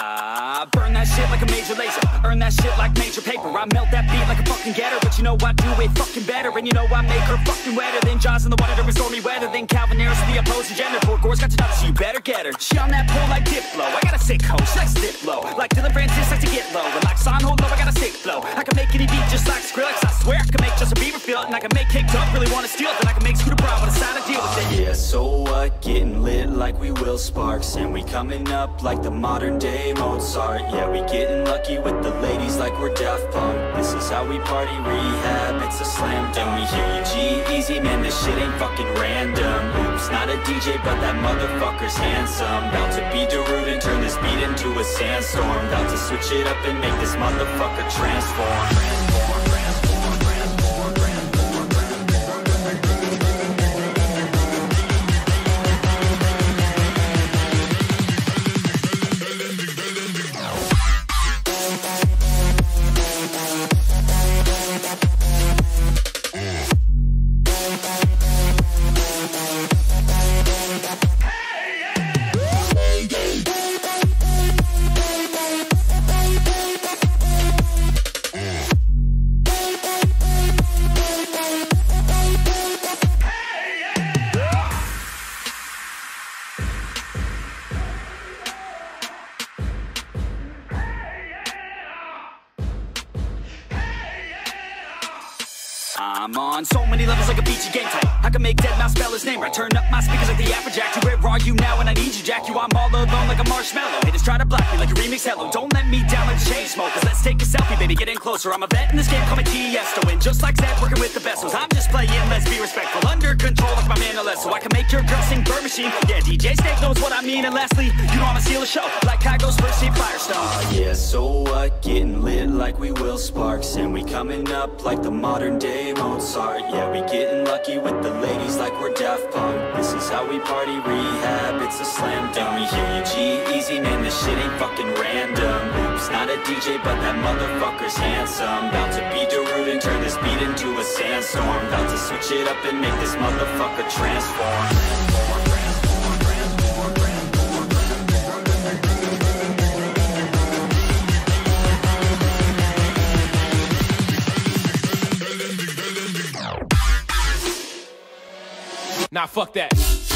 I burn that shit like a major laser. Earn that shit like major paper. I melt that beat like a fucking Guetta. But you know I do it fucking better. And you know I make her fucking wetter than Jaws in the water during stormy weather. Than Calvin Harris, the opposing gender. Poor Gore's got to so you better get her. She on that pole like Diplo. Like Skrillex. I swear I can make Justin Bieber feel it. And I can make Kick Duck really wanna steal it. Then I can make Scooter Braun with a sign a deal with it. Yeah, so what? Getting lit like we will sparks And we coming up like the modern day Mozart Yeah, we getting lucky with the ladies like we're Daft Punk This is how we party rehab, it's a slam dunk We hear you G-Eazy, man, this shit ain't fucking random Oops, not a DJ, but that motherfucker's handsome About to be Darude and turn this beat into a sandstorm About to switch it up and make this motherfucker Transform, I'm on so many levels like a beachy game type. I can make deadmau5 spell his name right. Turn up my speakers like the Afrojack. You where are you now? And I need you, Jack. You, I'm all alone like a Marshmello. Haters try to block me like a remix. Hello, don't let me down like the Chainsmokers. Let's take a selfie, baby. Get in closer. I'm a vet in this game. Call me Tiesto. And just like Zedd, working with the vessels. I'm just playing. Let's be respectful. Under control like my man So I can make your girl sing Bird Machine. Yeah, DJ Snake knows what I mean. And lastly, you know I'ma steal a show like Kygo's first team Firestone. Yeah, so what? Getting lit like we will sparks And we coming up like the modern day Mozart Yeah, we getting lucky with the ladies like we're Daft Punk. This is how we party rehab, it's a slam dunk. We hear you G-Eazy, man, this shit ain't fucking random. Oops, not a DJ, but that motherfucker's handsome. About to be Darude and turn this beat into a sandstorm. About to switch it up and make this motherfucker transform, Nah, fuck that.